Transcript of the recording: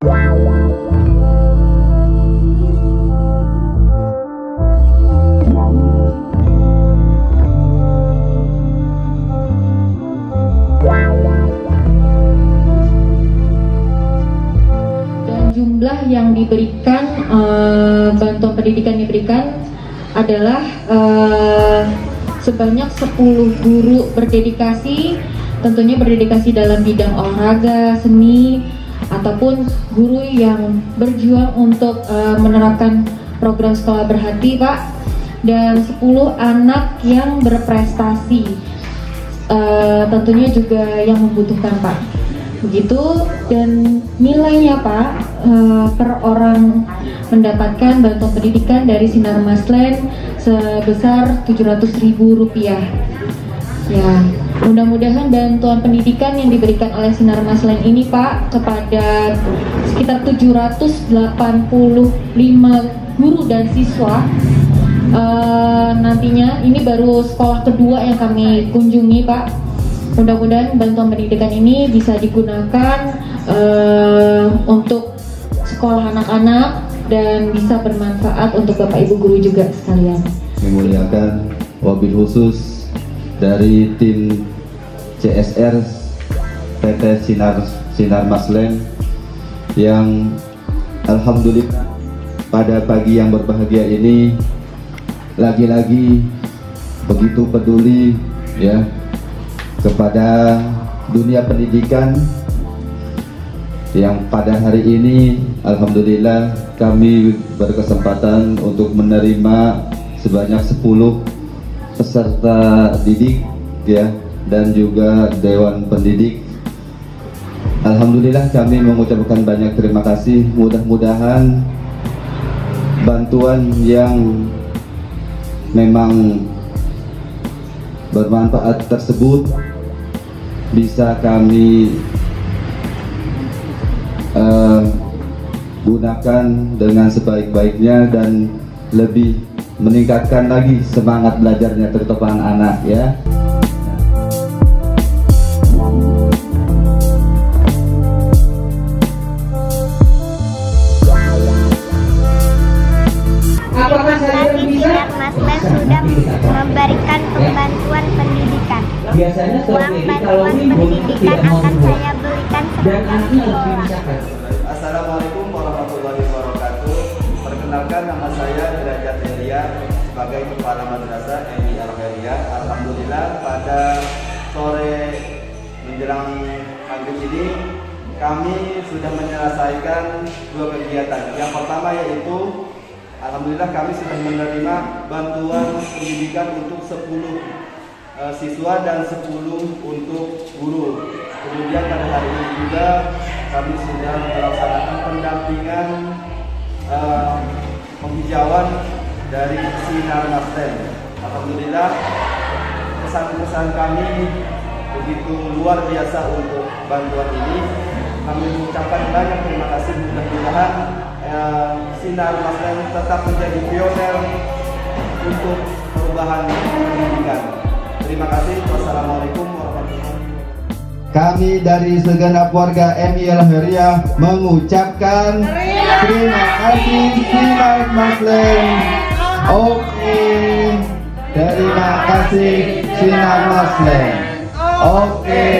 jumlah yang diberikan eh, bantuan pendidikan diberikan adalah eh, sebanyak 10 guru berdedikasi tentunya berdedikasi dalam bidang olahraga, seni ataupun guru yang berjuang untuk eh, menerapkan program sekolah berhati Pak. Dan 10 anak yang berprestasi Eh, tentunya juga yang membutuhkan Pak. Begitu. Dan nilainya Pak eh, per orang mendapatkan bantuan pendidikan dari Sinar Maslen sebesar 700.000 rupiah ya mudah-mudahan bantuan pendidikan yang diberikan oleh Sinar Maslen ini Pak kepada sekitar 785 guru dan siswa Eh, nantinya ini baru sekolah kedua yang kami kunjungi Pak. Mudah-mudahan bantuan pendidikan ini bisa digunakan eh, untuk sekolah anak-anak dan bisa bermanfaat untuk Bapak Ibu guru juga sekalian. Memuliakan wabil khusus dari tim CSR PT Sinar Sinar Maslen yang alhamdulillah pada pagi yang berbahagia ini lagi-lagi begitu peduli ya kepada dunia pendidikan yang pada hari ini alhamdulillah kami berkesempatan untuk menerima sebanyak 10 peserta didik ya dan juga dewan pendidik. Alhamdulillah kami mengucapkan banyak terima kasih. Mudah-mudahan bantuan yang memang bermanfaat tersebut bisa kami uh, gunakan dengan sebaik-baiknya dan lebih meningkatkan lagi semangat belajarnya terutama anak-anak ya. Sudah memberikan pembantuan pendidikan. Biasanya Uang seperti ini kalau bantuan pendidikan tidak mau akan saya belikan Dan seragam nanti harus sekolah. dipisahkan. Assalamualaikum. Perkenalkan nama saya Derajat Elia sebagai Kepala Madrasah MI Al Khairiyah. Alhamdulillah pada sore menjelang maghrib ini kami sudah menyelesaikan dua kegiatan. Yang pertama yaitu Alhamdulillah kami sudah menerima bantuan pendidikan untuk 10 eh, siswa dan 10 untuk guru. Kemudian pada hari ini juga kami sudah melaksanakan pendampingan eh, penghijauan dari Sinar Maslen. Alhamdulillah pesan-pesan kami begitu luar biasa untuk bantuan ini. Kami mengucapkan banyak terima kasih mudah-mudahan eh, Sinar Maslen tetap menjadi pionir untuk perubahan pendidikan. Terima kasih. Wassalamualaikum warahmatullahi wabarakatuh. Kami dari segenap warga MIL Heria mengucapkan terima kasih Sinar Maslen. Oke, terima kasih Sinar Maslen. Oke.